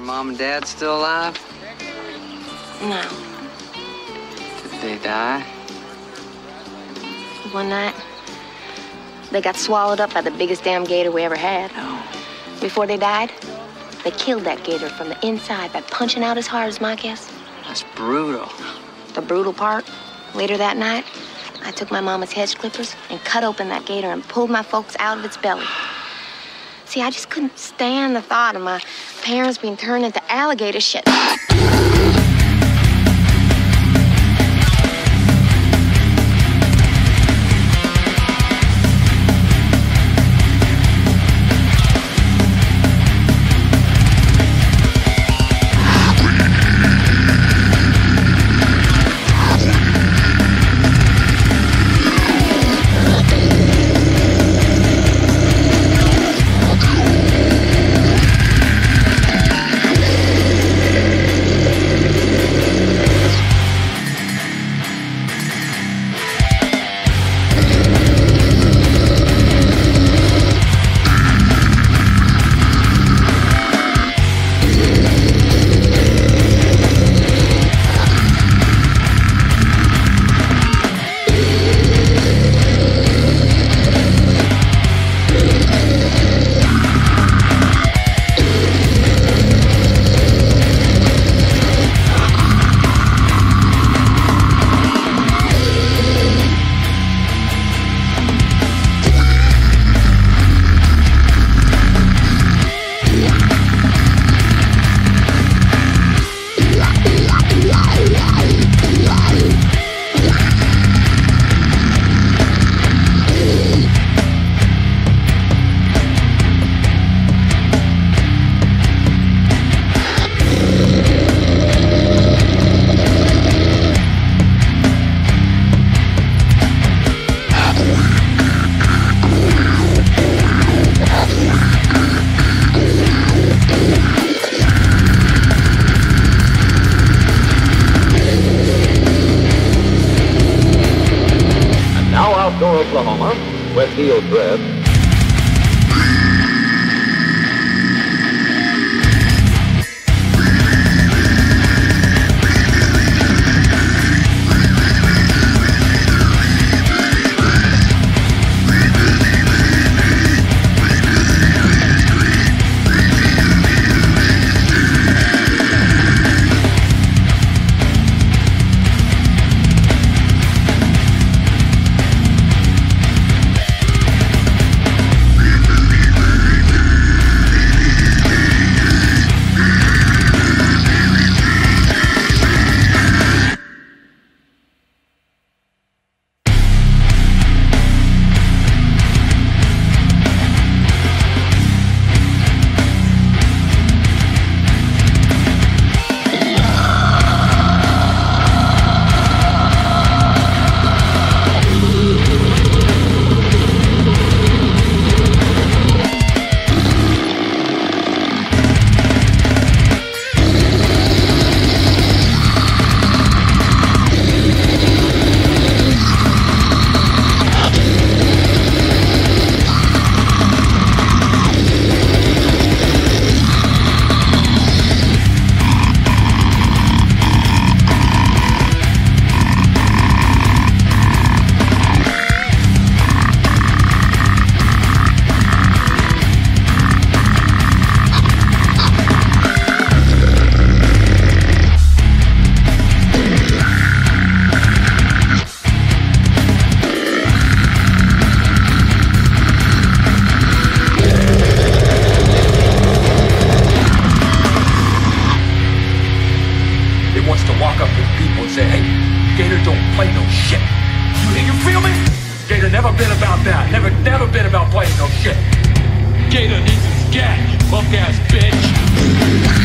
Mom and Dad still alive? No. Did they die? One night, they got swallowed up by the biggest damn gator we ever had. Before they died, they killed that gator from the inside by punching out his heart, is my guess. That's brutal. The brutal part, later that night, I took my mama's hedge clippers and cut open that gator and pulled my folks out of its belly. See, I just couldn't stand the thought of my parents being turned into alligator shit. Oklahoma, Dread. It shit. You, you feel me? Gator never been about that. Never, never been about playing no shit. Gator needs his gat, you punk ass bitch.